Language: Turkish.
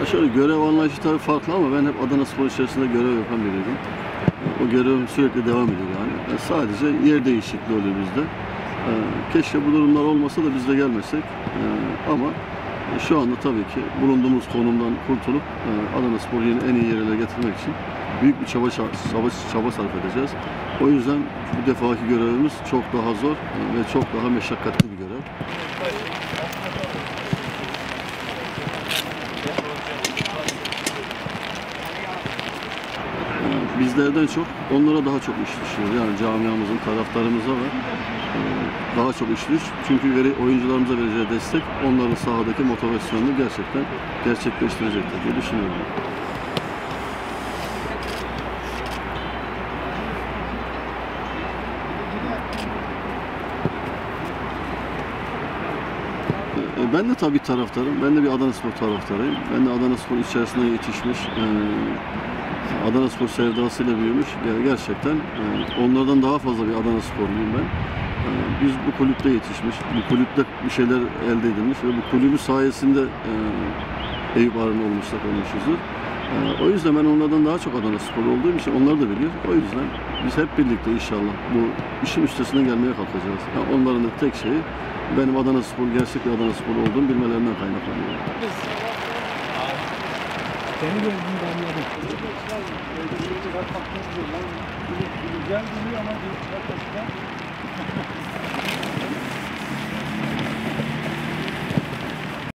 Ya şöyle görev anlayışı tabii farklı ama ben hep Adana Spor içerisinde görev yapan biriydim. O görevim sürekli devam ediyor yani. Ya sadece yer değişikliği oluyor bizde. Ee, keşke bu durumlar olmasa da biz de gelmesek. Ee, ama şu anda tabii ki bulunduğumuz konumdan kurtulup e, Adana Spor'u yine en iyi yerlere getirmek için büyük bir çaba, çaba, çaba sarf edeceğiz. O yüzden bu defaki görevimiz çok daha zor e, ve çok daha meşakkatli bir görev. Bizlerden çok onlara daha çok iş düşüyor. Yani camiamızın, taraftarımıza ve e, daha çok iş düş. Çünkü veri, oyuncularımıza vereceği destek onların sahadaki motivasyonunu gerçekten gerçekleştirecektir diye düşünüyorum. E, Ben de tabii taraftarım. Ben de bir Adana Spor taraftarıyım. Ben de Adana Spor içerisinde yetişmiş, e, Adana Spor sevdasıyla büyümüş. Ger- Gerçekten e, onlardan daha fazla bir Adana Sporluyum ben. E, Biz bu kulüpte yetişmiş, bu kulüpte bir şeyler elde edilmiş ve bu kulübü sayesinde e, Eyüp Arın olmuşsak olmuşuzdur. E, O yüzden ben onlardan daha çok Adana Spor olduğum için onlar da biliyor. O yüzden biz hep birlikte inşallah bu işin üstesinden gelmeye kalkacağız. Yani onların da tek şeyi benim Adana Spor, gerçek bir Adana Spor olduğum bilmelerinden kaynaklanıyor. Seni gördüm anladım. Güzel duruyor ama gerçekten